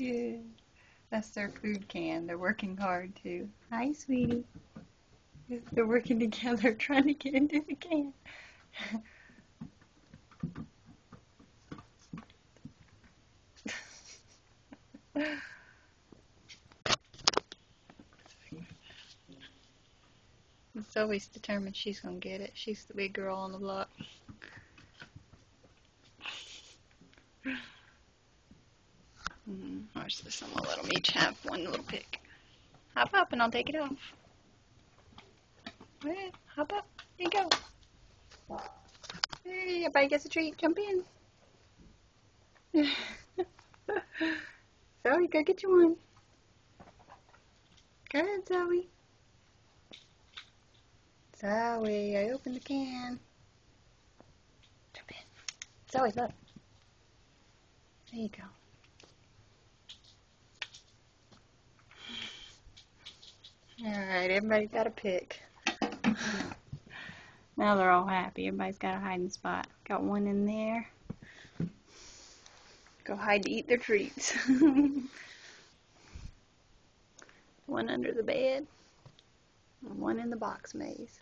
Yeah. That's their food can. They're working hard too. Hi, sweetie. They're working together trying to get into the can. it's always determined she's gonna get it. She's the big girl on the block. Watch this one. We'll let them each have one little pick. Hop up and I'll take it off. Hey, hop up. There you go. Hey, everybody gets a treat. Jump in. Zoe, go get you one. Go ahead, Zoe. Zoe, I opened the can. Jump in. Zoe, look. There you go. Alright, everybody got a pick. Now they're all happy. Everybody's got a hiding spot. Got one in there. Go hide to eat their treats. one under the bed. One in the box maze.